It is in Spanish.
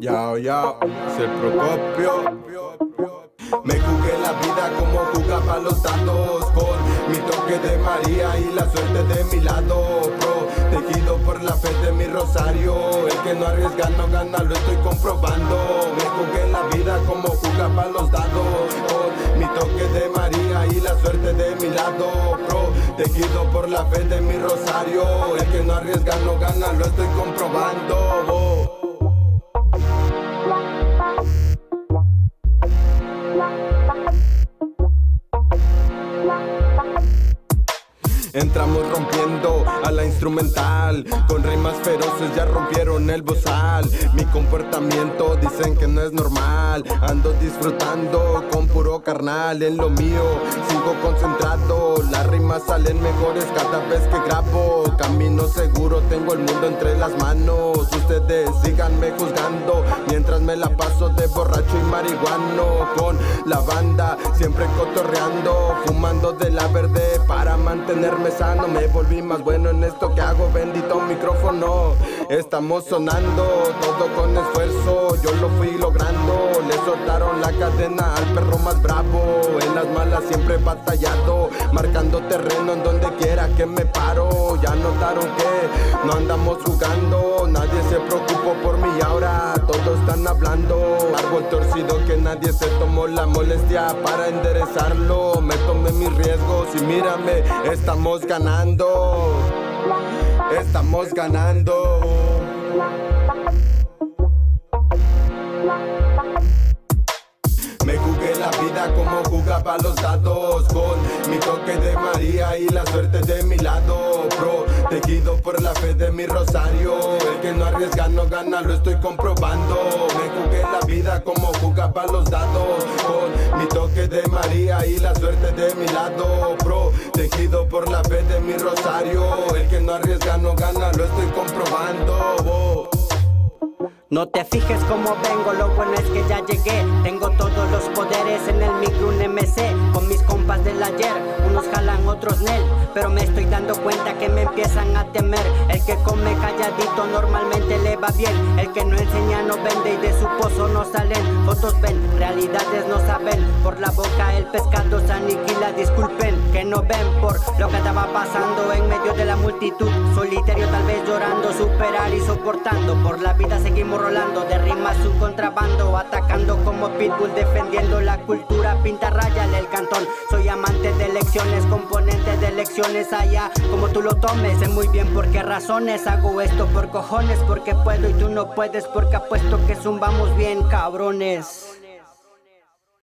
Ya, ya, se Procopio. Me jugué la vida como jugaba los dados Con mi toque de María y la suerte de mi lado Pro, tejido por la fe de mi rosario. El que no arriesga no gana, lo estoy comprobando. Me jugué la vida como jugaba los dados Con mi toque de María y la suerte de mi lado Pro, tejido por la fe de mi rosario. El que no arriesga no gana, lo estoy comprobando Entramos rompiendo a la instrumental. Con rimas feroces ya rompieron el bozal. Mi comportamiento dicen que no es normal. Ando disfrutando con puro carnal. En lo mío sigo concentrado rimas salen mejores cada vez que grabo. Camino seguro, tengo el mundo entre las manos. Ustedes síganme juzgando Mientras me la paso de borracho y marihuano Con la banda siempre cotorreando Fumando de la verde para mantenerme sano. Me volví más bueno en esto que hago, bendito micrófono. Estamos sonando, todo con esfuerzo Yo lo fui logrando, le soltaron la cadena al perro más bravo En las malas siempre batallado Terreno en donde quiera que me paro Ya notaron que no andamos jugando Nadie se preocupó por mí ahora todos están hablando Árbol torcido que nadie se tomó la molestia para enderezarlo Me tomé mis riesgos y mírame, estamos ganando. Estamos ganando. Jugaba los dados Con mi toque de María y la suerte de mi lado Protegido por la fe de mi rosario. El que no arriesga no gana, lo estoy comprobando. Me jugué la vida como jugaba los dados Con mi toque de María y la suerte de mi lado Protegido por la fe de mi rosario. El que no arriesga no gana, lo estoy comprobando no te fijes como vengo, lo bueno es que ya llegué. Tengo todos los poderes en el micro, un MC Con mis compas del ayer, unos jalan, otros nel Pero me estoy dando cuenta que me empiezan a temer. El que come calladito normalmente le va bien. El que no enseña no vende y de su pozo no salen. Fotos ven, realidades no saben. Por la pescado se aniquila, disculpen Que no ven por lo que estaba pasando en medio de la multitud Solitario tal vez llorando, superar y soportando. Por la vida seguimos rolando de rimas su contrabando Atacando como pitbull defendiendo la cultura Pinta raya el cantón. Soy amante de elecciones, componente de elecciones allá Como tú lo tomes, sé muy bien por qué razones Hago esto por cojones, porque puedo y tú no puedes Porque apuesto que zumbamos bien cabrones